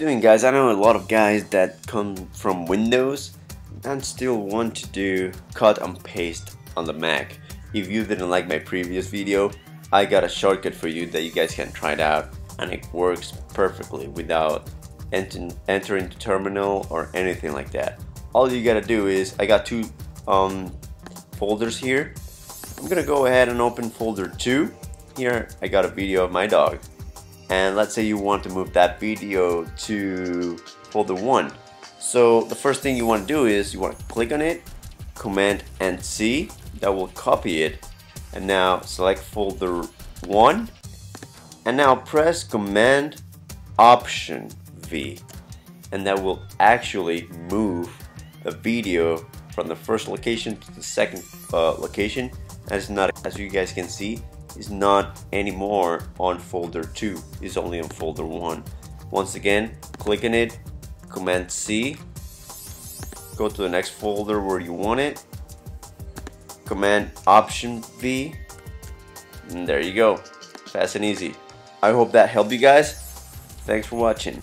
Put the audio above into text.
doing guys? I know a lot of guys that come from Windows and still want to do cut and paste on the Mac. If you didn't like my previous video, I got a shortcut for you that you guys can try it out and it works perfectly without enter entering the terminal or anything like that. All you gotta do is, I got two um, folders here. I'm gonna go ahead and open folder 2. Here I got a video of my dog. And let's say you want to move that video to folder 1. So the first thing you want to do is you want to click on it, Command and C, that will copy it. And now select folder 1 and now press Command Option V and that will actually move the video from the first location to the second uh, location as not as you guys can see is not anymore on folder 2 is only on folder 1 once again click on it command C go to the next folder where you want it command option V and there you go. Fast and easy. I hope that helped you guys. Thanks for watching